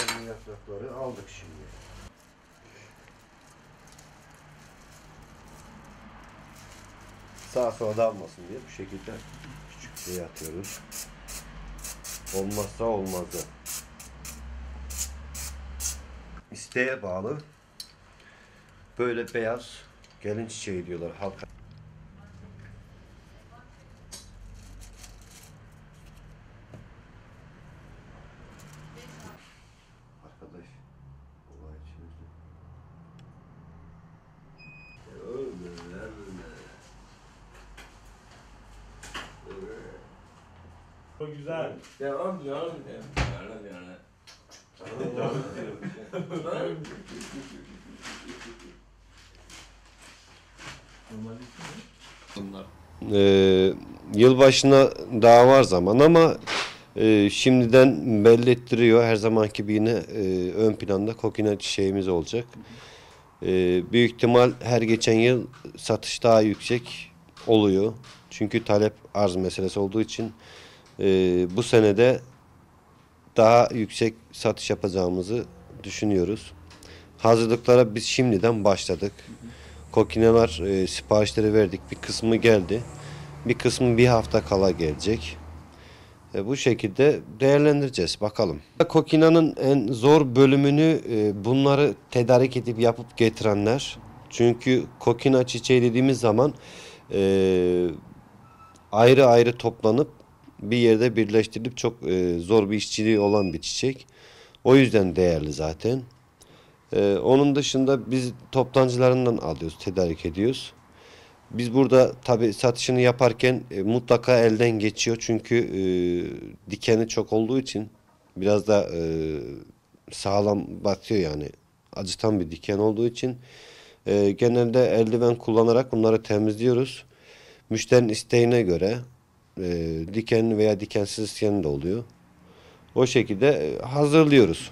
yaprakları aldık şimdi. Sağa sola dağılmasın diye bu şekilde küçük şey atıyoruz. Olmazsa olmazı. İsteğe bağlı. Böyle beyaz gelin çiçeği diyorlar halka. O güzel. Devam devam devam. Yana yana. Ee, yılbaşına daha var zaman ama e, şimdiden belli ettiriyor. Her zamanki gibi yine e, ön planda kokina çiçeğimiz olacak. E, büyük ihtimal her geçen yıl satış daha yüksek oluyor. Çünkü talep arz meselesi olduğu için e, bu senede daha yüksek satış yapacağımızı düşünüyoruz. Hazırlıklara biz şimdiden başladık. Kokinalar e, siparişleri verdik. Bir kısmı geldi. Bir kısmı bir hafta kala gelecek. E, bu şekilde değerlendireceğiz bakalım. Kokinanın en zor bölümünü e, bunları tedarik edip yapıp getirenler. Çünkü kokina çiçeği dediğimiz zaman e, ayrı ayrı toplanıp bir yerde birleştirilip çok e, zor bir işçiliği olan bir çiçek. O yüzden değerli zaten. Ee, onun dışında biz toptancılarından alıyoruz, tedarik ediyoruz. Biz burada tabi satışını yaparken e, mutlaka elden geçiyor çünkü e, dikeni çok olduğu için biraz da e, sağlam batıyor yani acıtan bir diken olduğu için e, genelde eldiven kullanarak bunları temizliyoruz. Müşterinin isteğine göre e, dikenli veya dikensiz isteyen de oluyor. O şekilde e, hazırlıyoruz.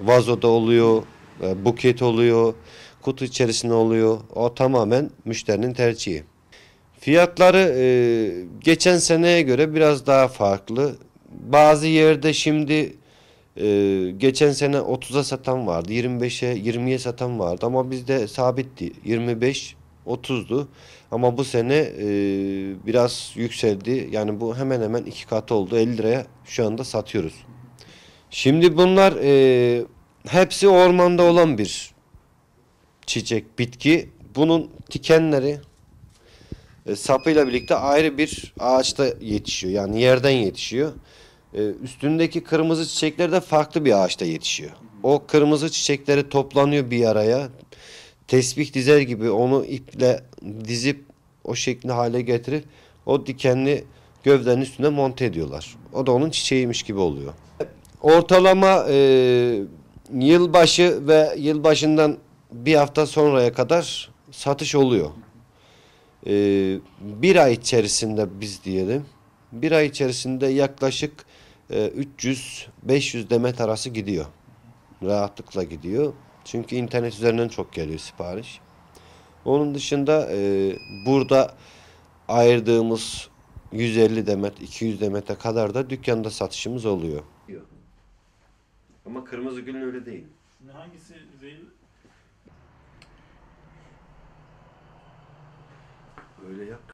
Vazoda oluyor, e, buket oluyor, kutu içerisinde oluyor. O tamamen müşterinin tercihi. Fiyatları e, geçen seneye göre biraz daha farklı. Bazı yerde şimdi e, geçen sene 30'a satan vardı, 25'e, 20'ye satan vardı ama bizde sabitti. 25 30'du. Ama bu sene e, biraz yükseldi. Yani bu hemen hemen iki katı oldu. 50 liraya şu anda satıyoruz. Şimdi bunlar e, hepsi ormanda olan bir çiçek, bitki. Bunun dikenleri e, sapıyla birlikte ayrı bir ağaçta yetişiyor. Yani yerden yetişiyor. E, üstündeki kırmızı çiçekler de farklı bir ağaçta yetişiyor. O kırmızı çiçekleri toplanıyor bir araya. Tesbih dizer gibi onu iple dizip o şekli hale getirip o dikenli gövdenin üstüne monte ediyorlar. O da onun çiçeğiymiş gibi oluyor. Ortalama e, yılbaşı ve yılbaşından bir hafta sonraya kadar satış oluyor. E, bir ay içerisinde biz diyelim, bir ay içerisinde yaklaşık e, 300-500 demet arası gidiyor. Rahatlıkla gidiyor. Çünkü internet üzerinden çok geliyor sipariş. Onun dışında e, burada ayırdığımız 150 demet, 200 demete kadar da dükkanda satışımız oluyor. Ama kırmızı gülün öyle değil. Şimdi hangisi zehirli? Öyle yap